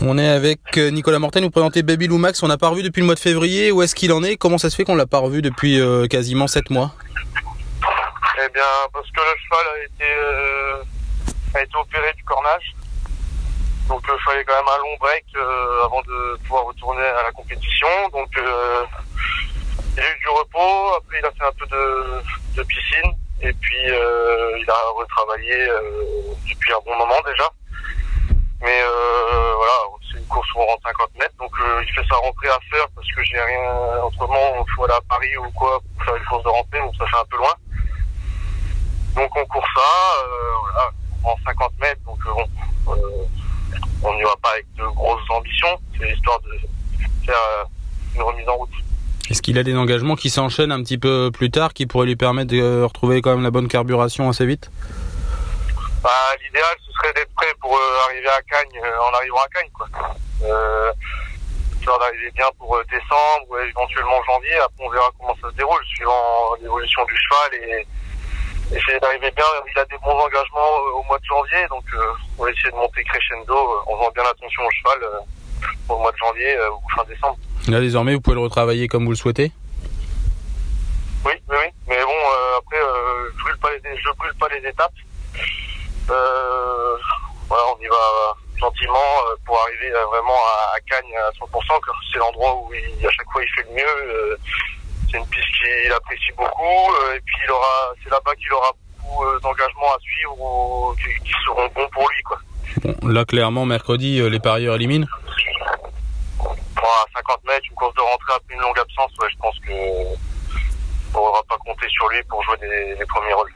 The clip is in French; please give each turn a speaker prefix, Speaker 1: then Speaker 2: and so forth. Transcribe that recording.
Speaker 1: On est avec euh, Nicolas Morten, vous présentez Baby Lou Max, on n'a pas revu depuis le mois de février, où est-ce qu'il en est? Comment ça se fait qu'on l'a pas revu depuis euh, quasiment 7 mois?
Speaker 2: Eh bien, parce que le cheval a été, euh, opéré du cornage. Donc il fallait quand même un long break avant de pouvoir retourner à la compétition. Donc il a eu du repos, après il a fait un peu de, piscine et puis il a retravaillé depuis un bon moment déjà. Mais euh, voilà, c'est une course où on rentre 50 mètres, donc euh, il fait sa rentrée à faire parce que j'ai rien autrement, il faut aller à Paris ou quoi pour faire une course de rentrée, donc ça fait un peu loin. Donc on court ça, euh, voilà, on rend 50 mètres, donc euh, bon, euh, on n'y va pas avec de grosses ambitions, c'est histoire de faire euh, une remise en route.
Speaker 1: Est-ce qu'il a des engagements qui s'enchaînent un petit peu plus tard, qui pourraient lui permettre de retrouver quand même la bonne carburation assez vite?
Speaker 2: Bah, l'idéal ce serait d'être prêt pour euh, arriver à Cagnes euh, en arrivant à Cagnes quoi. Euh, d'arriver bien pour euh, décembre ou éventuellement janvier, après on verra comment ça se déroule suivant l'évolution du cheval et essayer d'arriver bien. Il a des bons engagements euh, au mois de janvier, donc euh, on va essayer de monter crescendo euh, en faisant bien attention au cheval euh, le mois de janvier euh, ou fin décembre.
Speaker 1: Là désormais vous pouvez le retravailler comme vous le souhaitez
Speaker 2: Oui, oui, oui. Mais bon, euh, après, euh, je brûle pas les, je brûle pas les étapes. Euh, voilà, on y va gentiment euh, pour arriver euh, vraiment à, Cagnes à 100%, car c'est l'endroit où il, à chaque fois il fait le mieux. Euh, c'est une piste qu'il apprécie beaucoup, et puis il aura, c'est là-bas qu'il aura beaucoup d'engagements à suivre ou qui, qui seront bons pour lui, quoi.
Speaker 1: Bon, Là clairement mercredi les parieurs éliminent.
Speaker 2: Pour à 50 mètres, une course de rentrée après une longue absence, ouais, je pense que on ne va pas compter sur lui pour jouer des, les premiers rôles.